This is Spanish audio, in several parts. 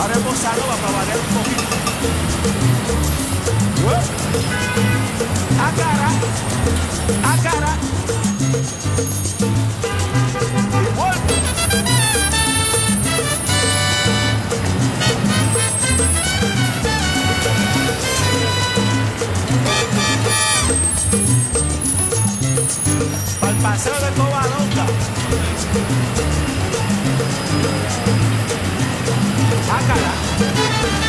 Ààrẹ bọ́ sáré bàbá wa lẹ́rù pọ̀. Agara. Thank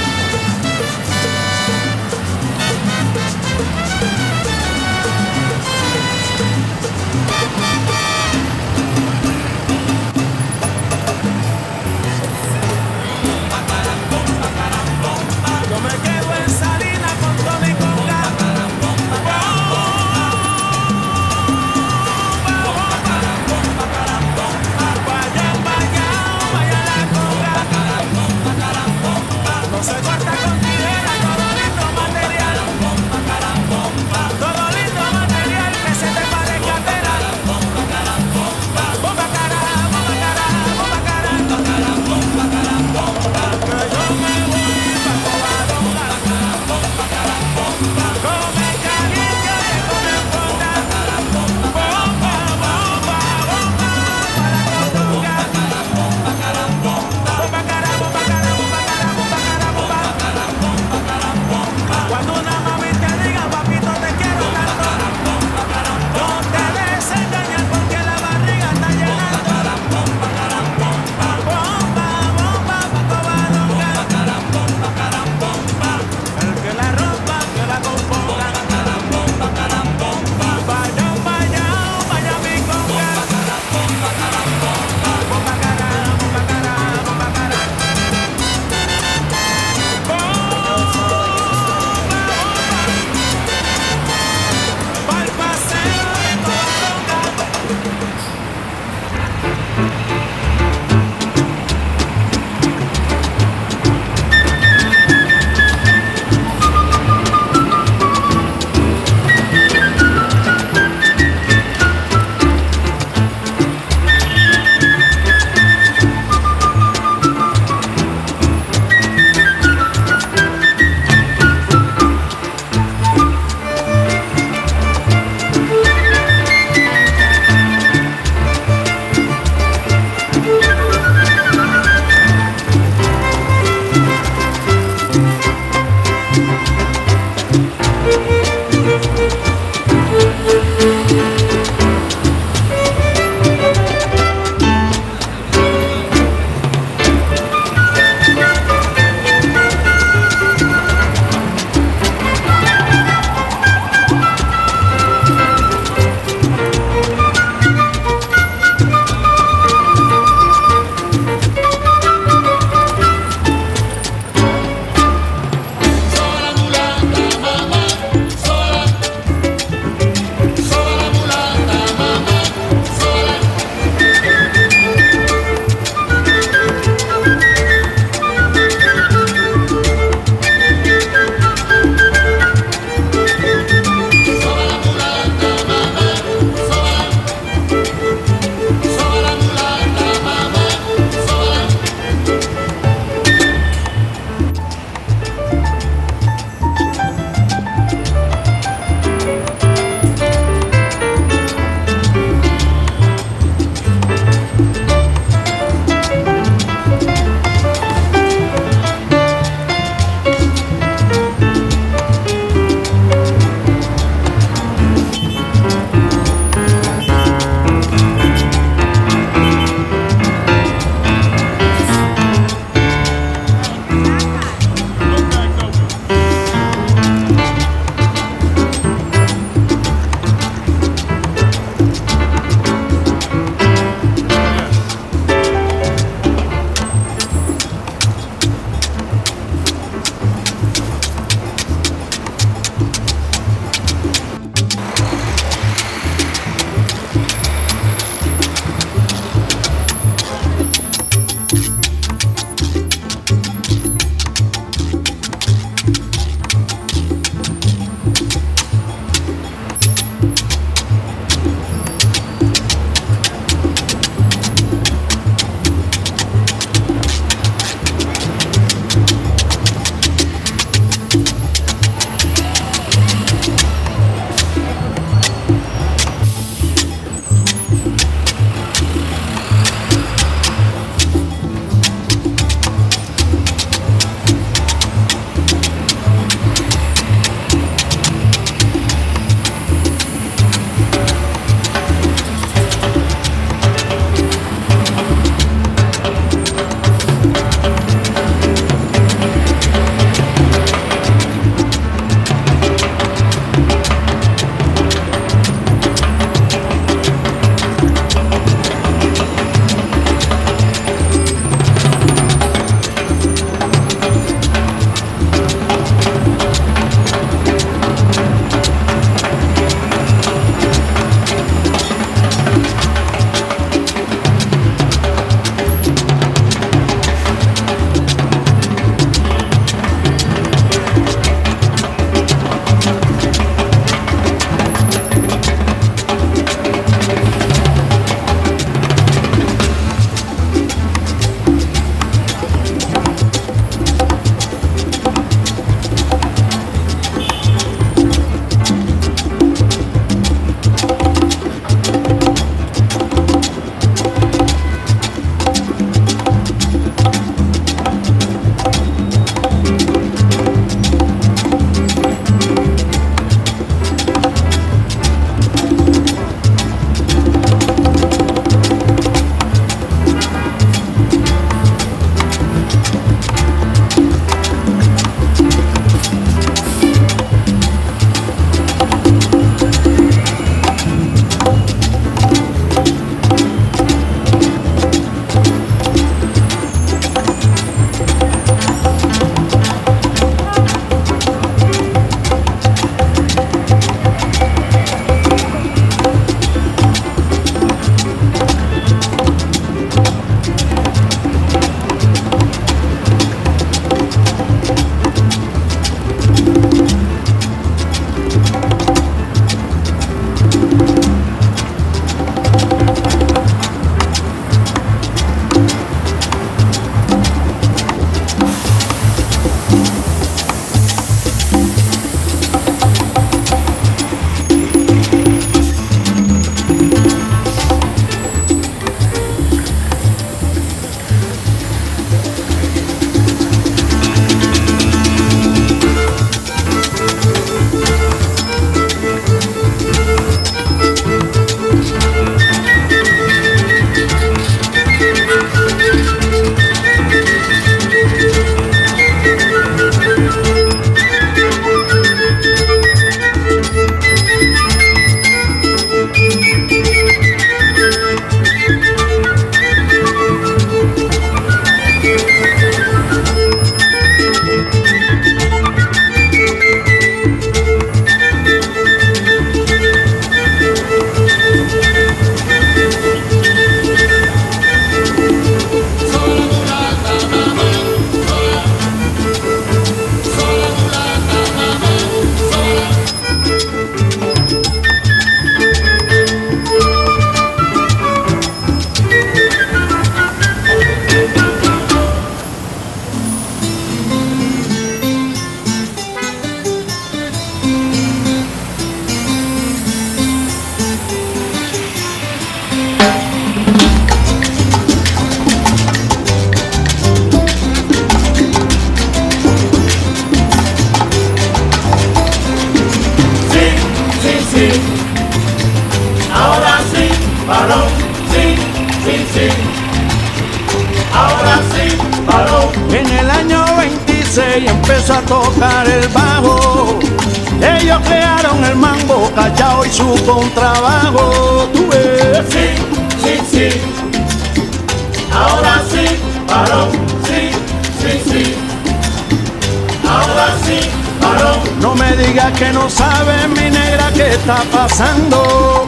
está pasando.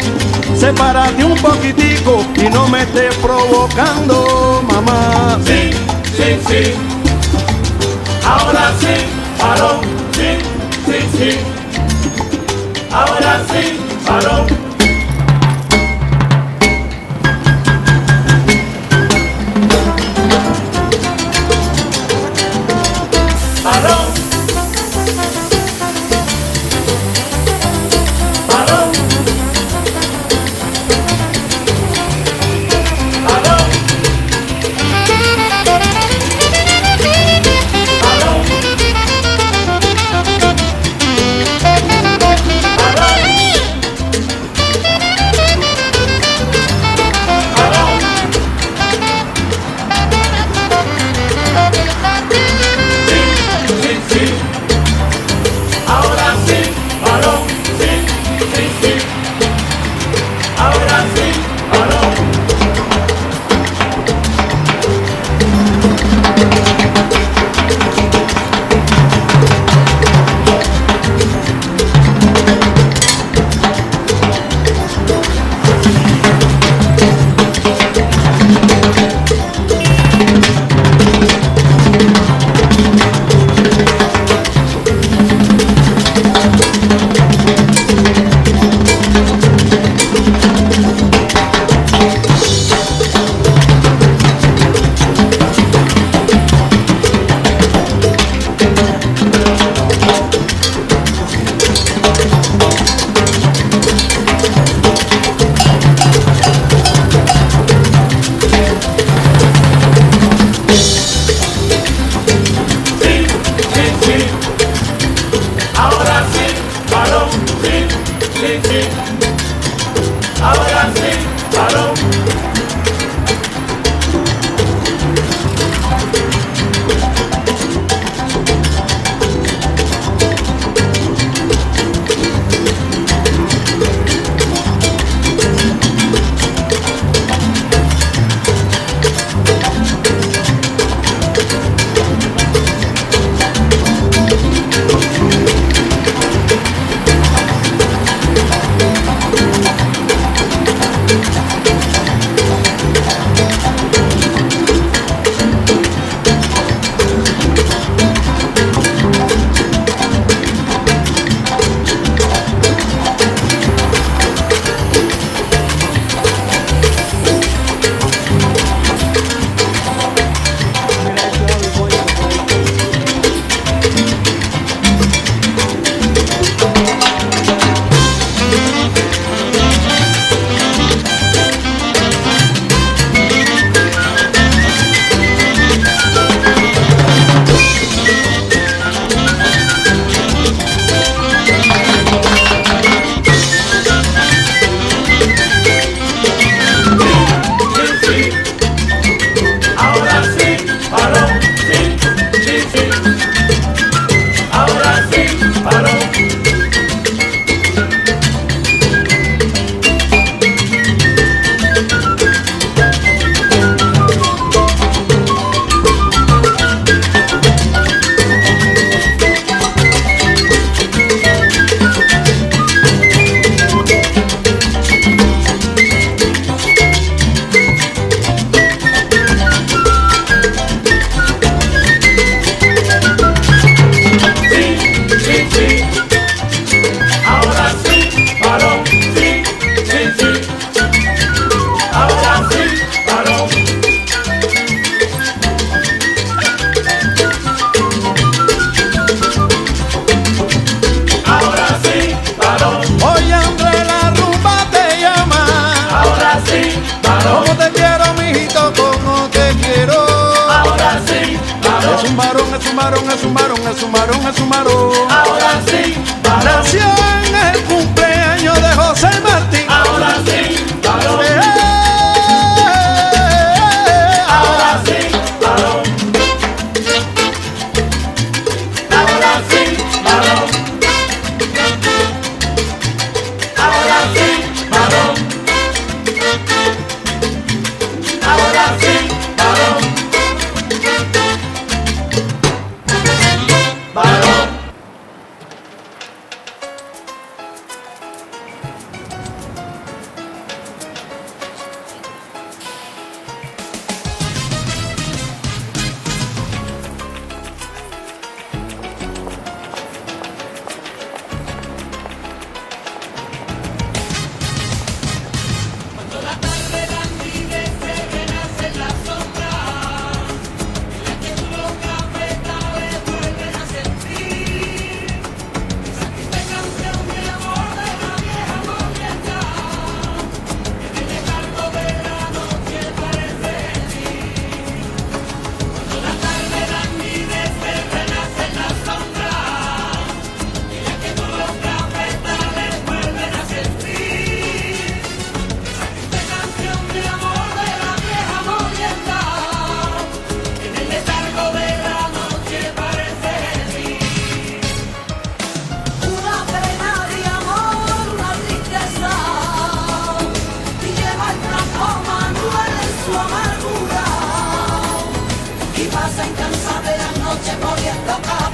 Sepárate un poquitico y no me estés provocando, mamá. Sí, sí, sí. Ahora sí, parón. Sí, sí, sí. Ahora sí, parón. Y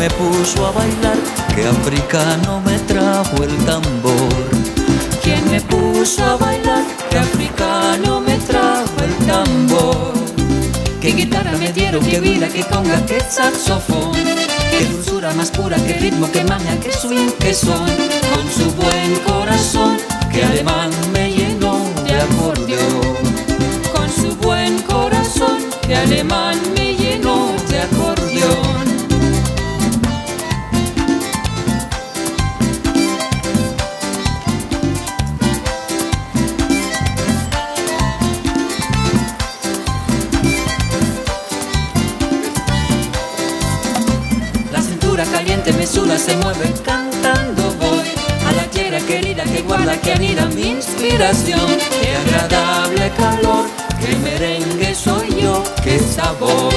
me puso a bailar? ¿Qué africano me trajo el tambor? ¿Quién me puso a bailar? ¿Qué africano me trajo el tambor? ¿Qué guitarra me dieron? ¿Qué vida? ¿Qué conga? ¿Qué saxofón? ¿Qué dulzura más pura? ¿Qué ritmo? ¿Qué maña? ¿Qué swing? ¿Qué son? Con su buen corazón, que alemán me llenó de acordeón. Con su buen corazón, que alemán se cantando voy A la tierra querida que guarda, que anida mi inspiración. Qué agradable calor, qué merengue soy yo, qué sabor.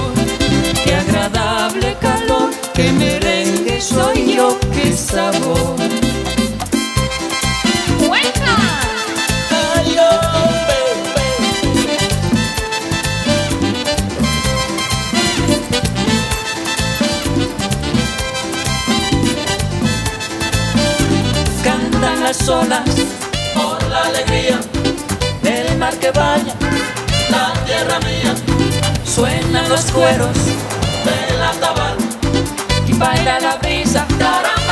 Qué agradable calor, qué merengue soy yo, qué sabor Por la alegría del mar que baña la tierra mía. Suenan los cueros de la tabal y baila la brisa. Caramba,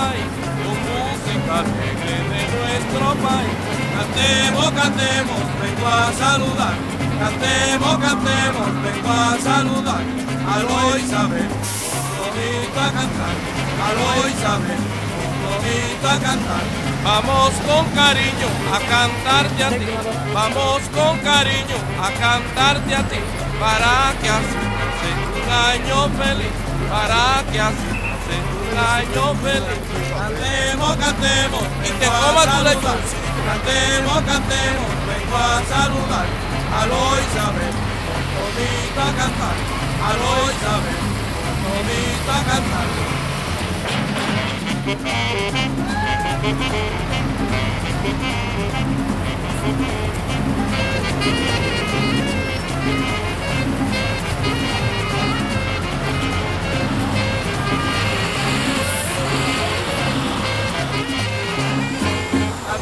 país. Con música alegre de nuestro país. Cantemos, cantemos, vengo a saludar. Cantemos, cantemos, vengo a saludar. Aló Isabel, bonito a cantar. Aló Isabel, bonito a cantar. Vamos con cariño a cantarte a ti. Vamos con cariño a cantarte a ti. Para que así sea un año feliz. Para que así año feliz. Cantemos, cantemos, y te coma tu lechuga. Cantemos, cantemos, vengo a saludar. Aló Isabel, bonito a cantar. Aló Isabel, bonito a cantar.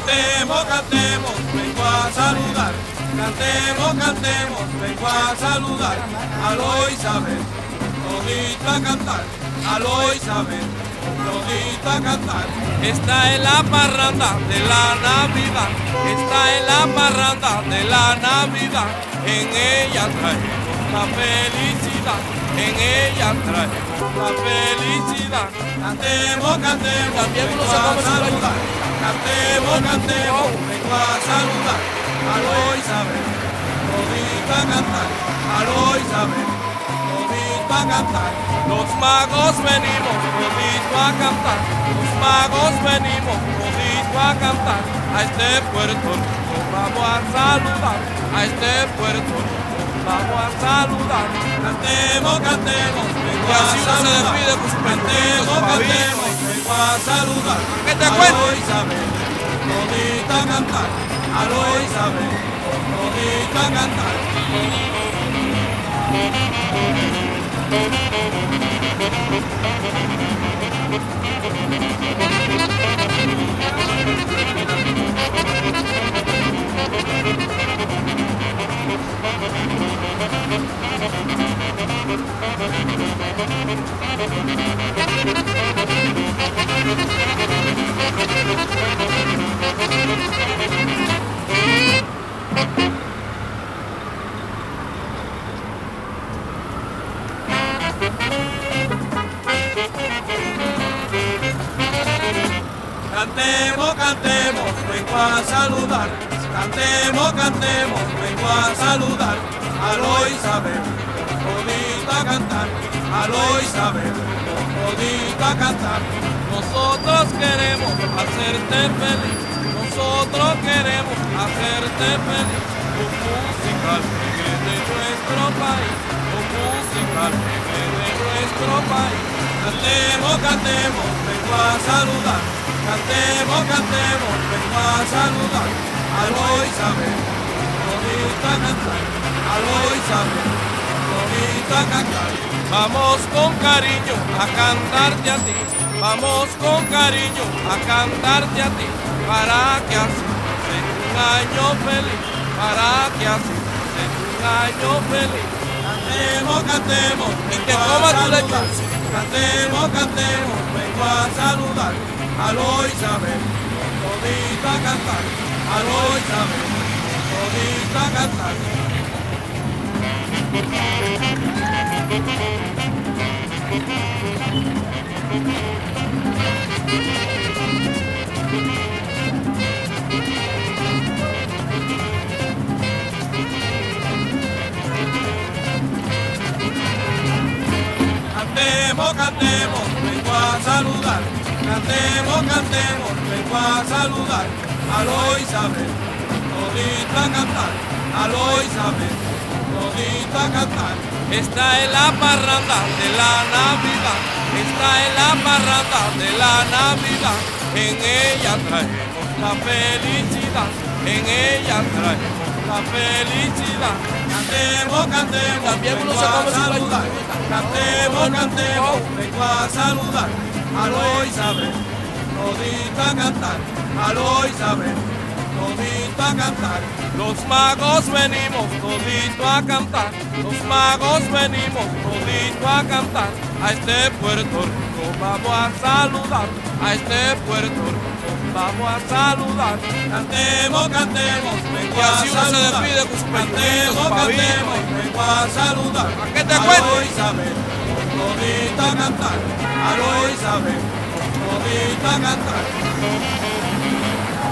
Cantemos, cantemos, vengo a saludar. Cantemos, cantemos, vengo a saludar. Aló Isabel, bonito a cantar. Aló Isabel, bonito a cantar. Está en la parranda de la Navidad. Está en la parranda de la Navidad. En ella traemos la felicidad. En ella traemos la felicidad. Cantemos, cantemos, También se a saludar. Cantemos, cantemos, vengo a saludar. Aló Isabel, bonito a cantar. Aló Isabel, bonito a cantar. Los magos venimos, bonito a cantar. Los magos venimos, bonito a cantar. A este puerto Rico vamos a saludar. A este puerto Rico vamos a saludar. Cantemos, cantemos, vengo Y a así se saludar. despide Cantemos, su pavito. cantemos, vengo a saludar. ¿Qué te cuento? Isabel, bonito a cantar. Aló Isabel, bonito a cantar. Cantemos, Vamos con cariño a cantarte a ti. Vamos con cariño a cantarte a ti. Para que así sea un año feliz. Para que así sea un año feliz. Cantemos, cantemos, Y que a coma tu saludar. lechuga. Cantemos, cantemos, vengo a saludar. Aló Isabel, bonito a cantar. Isabel, a cantar. Cantemos, cantemos, vengo a saludar. Cantemos, cantemos, vengo a saludar. Aló Isabel, todito a cantar. Aló Isabel, todito a cantar. Está en la parranda de la Navidad. Está en la parranda de la Navidad. En ella traemos la felicidad. En ella traemos la felicidad. Cantemos, cantemos, También vengo a saludar. Cantemos, cantemos, vengo a saludar. Aló Isabel, todito a cantar. Aló Isabel, todito a cantar. Los magos venimos todito a cantar. Los magos venimos todito a cantar. A este Puerto Rico vamos a saludar. A este Puerto Rico vamos a saludar. Cantemos, cantemos, vengo Y a así uno se saludar. despide con Cantemos, cantemos, vengo a saludar. ¿A qué te cuento? Isabel, todito a cantar. Aló Isabel, todito a cantar.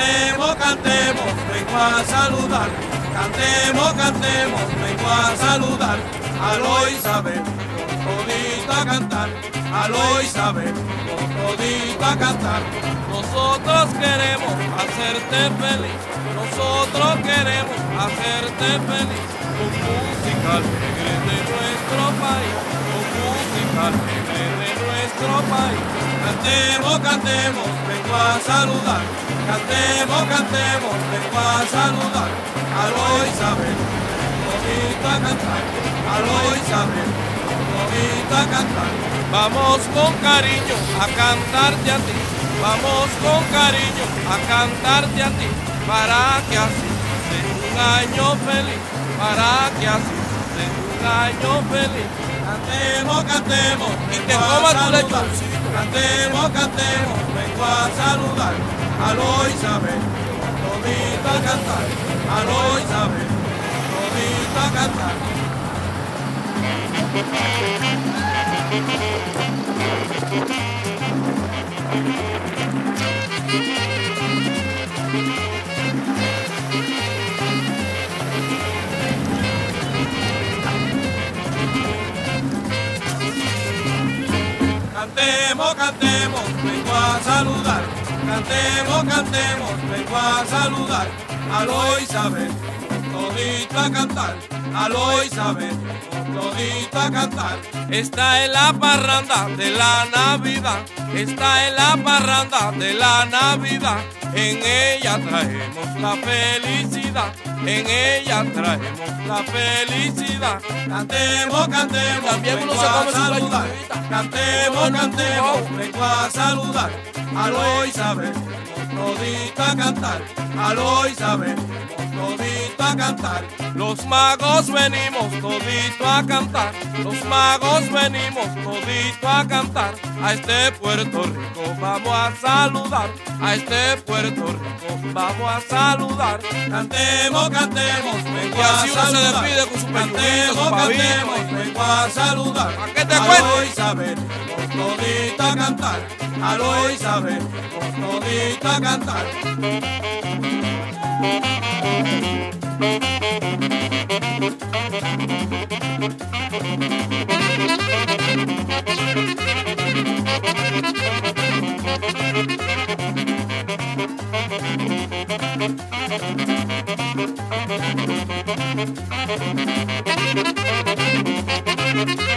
Cantemos, cantemos, vengo a saludar. Cantemos, cantemos, vengo a saludar. Aló Isabel, todito a cantar. Aló Isabel, todito a cantar. Nosotros queremos hacerte feliz. Nosotros queremos hacerte feliz. Con música alegre de nuestro país. Con música alegre de nuestro país. Cantemos, cantemos, vengo a saludar. Cantemos, cantemos, vengo a saludar. Aló Isabel, todito a cantar. Aló Isabel, todito a cantar. Vamos con cariño a cantarte a ti. Vamos con cariño a cantarte a ti. Para que así sea un año feliz. Para que así sea un año feliz. Cantemos, cantemos, Y a coma tu lechoncito. Cantemos, cantemos, vengo a saludar. Aló Isabel, todito a cantar. Aló Isabel, todito a cantar. Cantemos, cantemos, vengo a saludar. Cantemos, cantemos, vengo a saludar. Aló Isabel, todito a cantar. Aló Isabel, todito a cantar. Está en la parranda de la Navidad. Está en la parranda de la Navidad. En ella traemos la felicidad. En ella traemos la felicidad. Cantemos, cantemos, También uno vengo se a come saludar. Cantemos, cantemos, vengo a saludar. Aló Isabel, todito a cantar. Aló Isabel, todito a cantar. Los magos venimos todito a cantar. Los magos venimos todito a cantar. A este Puerto Rico vamos a saludar. A este Puerto Rico vamos a saludar. Cantemos, cantemos, vengo a así uno se despide con su Cantemos, cantemos, vengo a saludar. ¿A qué te Aló cuento? Isabel, todito a cantar. Aló Isabel, todito a cantar. Thank Thank you.